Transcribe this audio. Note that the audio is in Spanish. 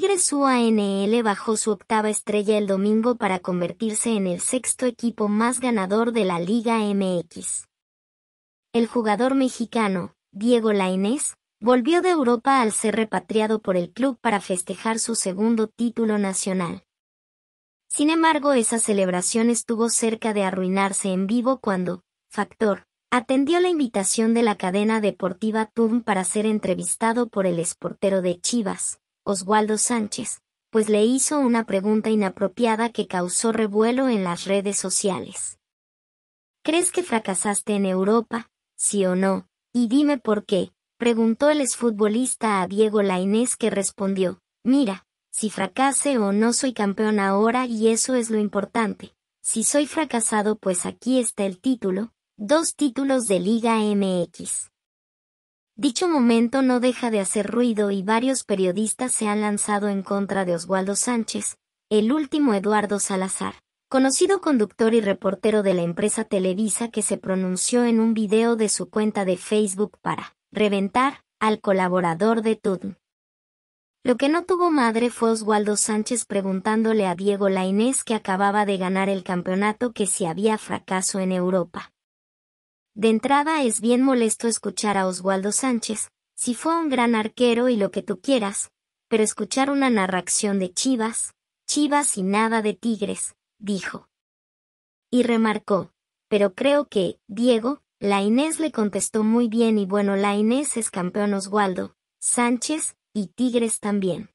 Tigres UANL bajó su octava estrella el domingo para convertirse en el sexto equipo más ganador de la Liga MX. El jugador mexicano, Diego Lainez, volvió de Europa al ser repatriado por el club para festejar su segundo título nacional. Sin embargo, esa celebración estuvo cerca de arruinarse en vivo cuando, Factor, Atendió la invitación de la cadena deportiva TUM para ser entrevistado por el esportero de Chivas, Oswaldo Sánchez, pues le hizo una pregunta inapropiada que causó revuelo en las redes sociales. ¿Crees que fracasaste en Europa? Sí o no, y dime por qué, preguntó el exfutbolista a Diego Lainez que respondió, mira, si fracase o no soy campeón ahora y eso es lo importante. Si soy fracasado pues aquí está el título, Dos títulos de Liga MX. Dicho momento no deja de hacer ruido y varios periodistas se han lanzado en contra de Oswaldo Sánchez, el último Eduardo Salazar, conocido conductor y reportero de la empresa Televisa que se pronunció en un video de su cuenta de Facebook para reventar al colaborador de TUDN. Lo que no tuvo madre fue Oswaldo Sánchez preguntándole a Diego Lainez que acababa de ganar el campeonato que si había fracaso en Europa. De entrada es bien molesto escuchar a Oswaldo Sánchez, si fue un gran arquero y lo que tú quieras, pero escuchar una narración de Chivas, Chivas y nada de Tigres, dijo. Y remarcó, pero creo que, Diego, la Inés le contestó muy bien y bueno la Inés es campeón Oswaldo, Sánchez, y Tigres también.